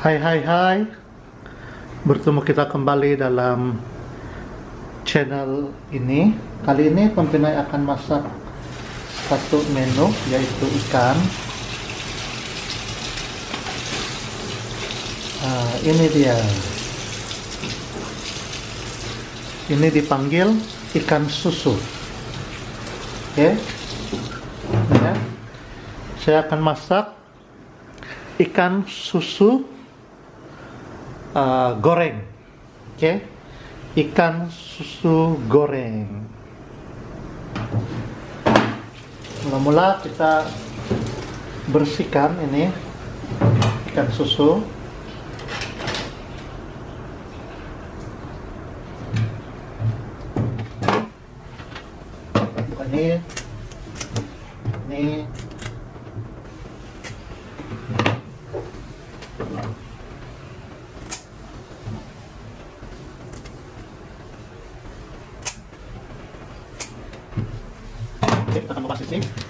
Hai hai hai. Bertemu kita kembali dalam channel ini. Kali ini Pempinai akan masak satu menu yaitu ikan. Ah, Ini dia. Ini dipanggil ikan susu. Oke. Ya. Saya akan masak ikan susu uh, goreng. Oke. Ikan susu goreng. Mula-mula kita bersihkan ini ikan susu. Ini. Ini Oke, kita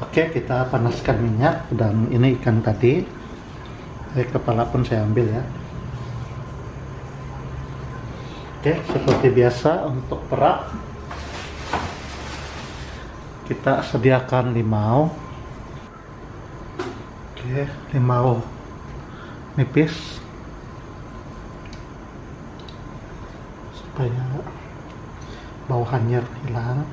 Oke, kita panaskan minyak dan ini ikan tadi. Eh, kepala pun saya ambil ya. Oke, seperti biasa untuk perak kita sediakan limau. Oke, limau nipis supaya bau hanyir hilang.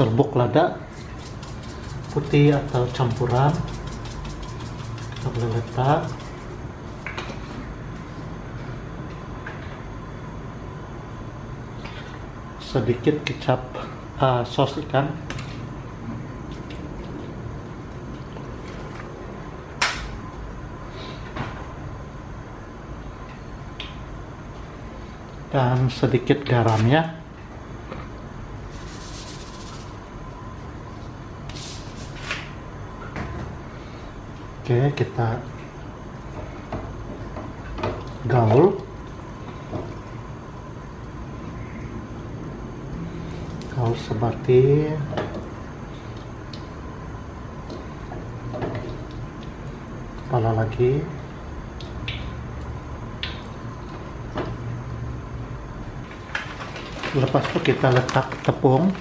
Serbuk lada putih atau campuran. Kita boleh letak. Sedikit kecap uh, sos ikan. Dan sedikit garam Oke, kita gaul. Gaul seperti kepala lagi. Lepas itu kita letak tepung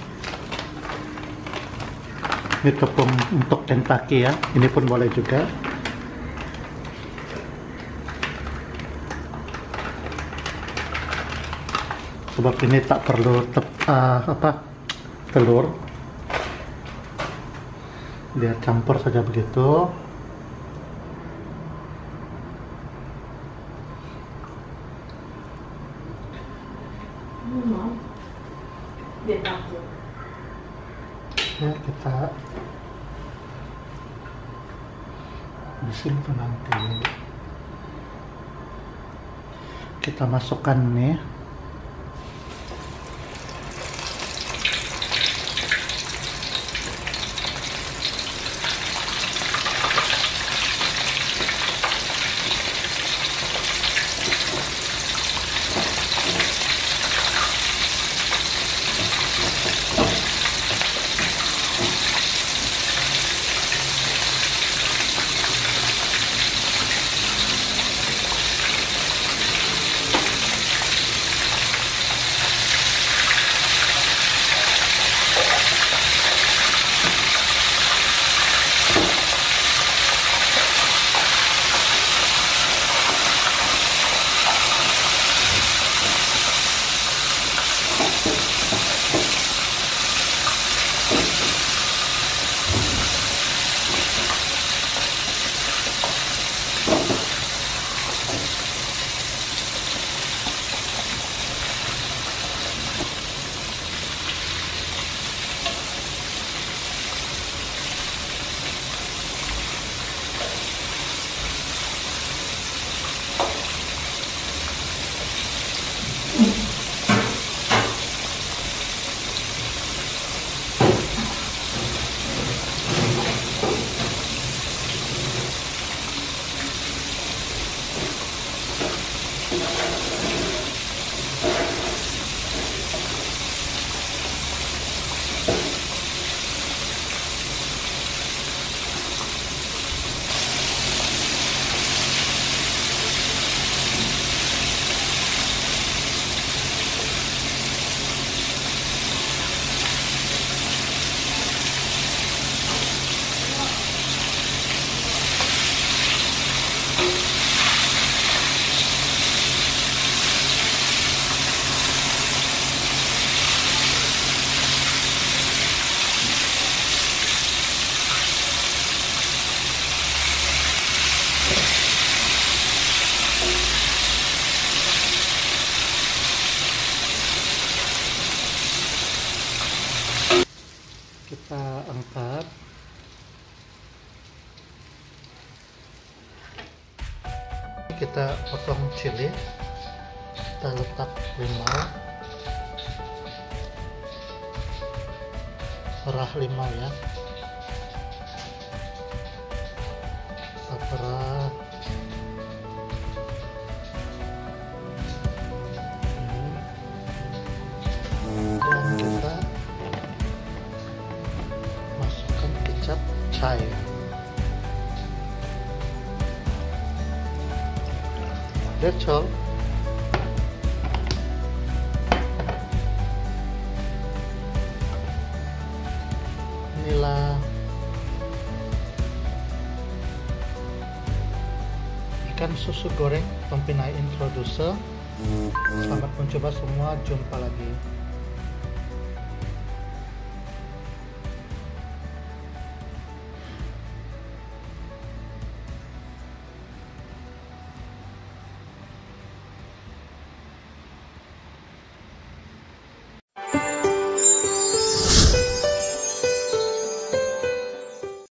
ini tepung untuk Kentucky ya. Ini pun boleh juga. Sebab ini tak perlu tep, uh, apa telur. Dia campur saja begitu Dia takut. ya kita di sini tuh nanti. Kita masukkan nih kita potong chili kita letak limau perah lima ya. Kita perah dan kita masukkan kecap chai that's inilah ikan susu goreng pempinai introducer selamat mencoba semua jumpa lagi